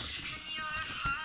In your heart